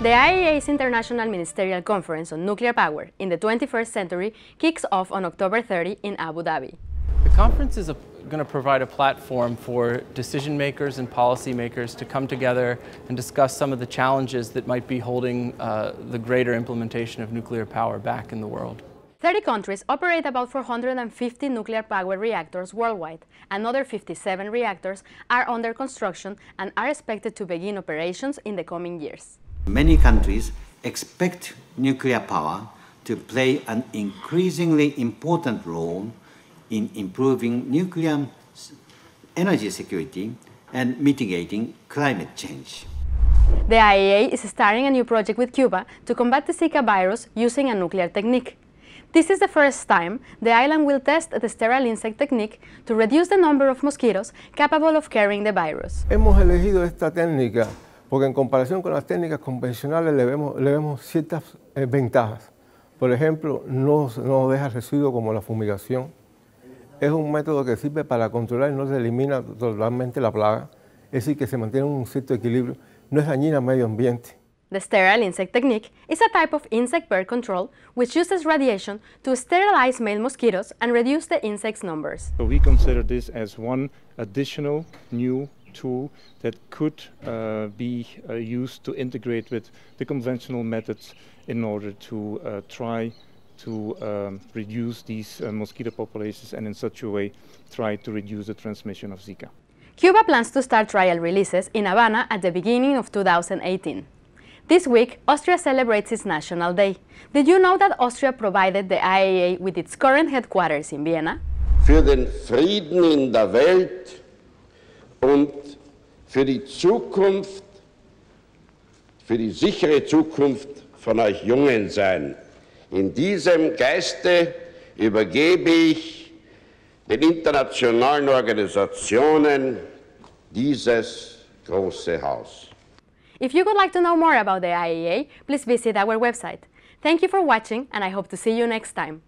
The IAEA's International Ministerial Conference on Nuclear Power in the 21st Century kicks off on October 30 in Abu Dhabi. The conference is going to provide a platform for decision makers and policymakers to come together and discuss some of the challenges that might be holding uh, the greater implementation of nuclear power back in the world. 30 countries operate about 450 nuclear power reactors worldwide. Another 57 reactors are under construction and are expected to begin operations in the coming years. Many countries expect nuclear power to play an increasingly important role in improving nuclear energy security and mitigating climate change. The IAEA is starting a new project with Cuba to combat the Zika virus using a nuclear technique. This is the first time the island will test the sterile insect technique to reduce the number of mosquitoes capable of carrying the virus. Hemos elegido esta técnica porque en comparación con las técnicas convencionales le vemos, le vemos ciertas eh, ventajas. Por ejemplo, no, no deja residuos como la fumigación. Es un método que sirve para controlar y no se elimina totalmente la plaga, es decir, que se mantiene un cierto equilibrio, no es dañina al medio ambiente. The sterile insect technique is a type of insect bird control which uses radiation to sterilize male mosquitoes and reduce the insects' numbers. So we consider this as one additional new tool that could uh, be uh, used to integrate with the conventional methods in order to uh, try to um, reduce these uh, mosquito populations and in such a way try to reduce the transmission of Zika. Cuba plans to start trial releases in Havana at the beginning of 2018. This week, Austria celebrates its National Day. Did you know that Austria provided the IAEA with its current headquarters in Vienna? Für den Frieden in der Welt und für die Zukunft, für die sichere Zukunft von euch Jungen sein. In diesem Geiste übergebe ich den internationalen Organisationen dieses große Haus. If you would like to know more about the IAEA, please visit our website. Thank you for watching and I hope to see you next time.